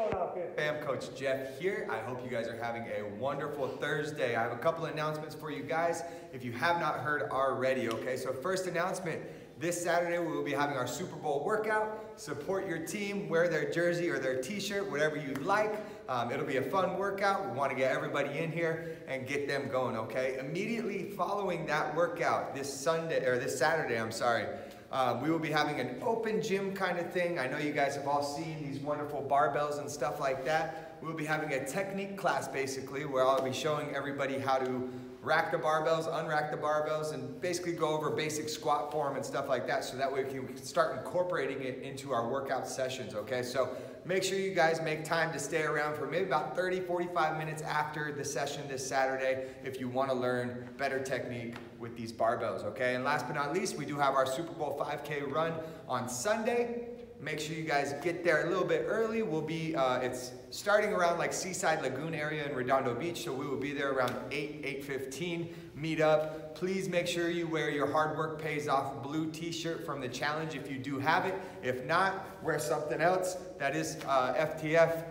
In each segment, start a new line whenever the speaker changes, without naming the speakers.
going on? Fam
Coach Jeff here. I hope you guys are having a wonderful Thursday. I have a couple announcements for you guys if you have not heard already, okay? So first announcement, this Saturday we will be having our Super Bowl workout. Support your team, wear their jersey or their t-shirt, whatever you'd like. Um, it'll be a fun workout. We want to get everybody in here and get them going, okay? Immediately following that workout, this Sunday, or this Saturday, I'm sorry, uh, we will be having an open gym kind of thing. I know you guys have all seen these wonderful barbells and stuff like that. We'll be having a technique class basically where I'll be showing everybody how to rack the barbells, unrack the barbells, and basically go over basic squat form and stuff like that so that way we can start incorporating it into our workout sessions, okay? So make sure you guys make time to stay around for maybe about 30, 45 minutes after the session this Saturday if you wanna learn better technique with these barbells, okay? And last but not least, we do have our Super Bowl 5K run on Sunday. Make sure you guys get there a little bit early. We'll be, uh, it's starting around like Seaside Lagoon area in Redondo Beach, so we will be there around 8, 8.15. Meet up. Please make sure you wear your hard work pays off blue t-shirt from the challenge if you do have it. If not, wear something else that is uh, FTF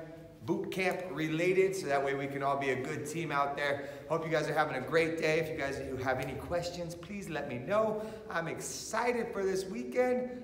boot camp related so that way we can all be a good team out there. Hope you guys are having a great day. If you guys have any questions, please let me know. I'm excited for this weekend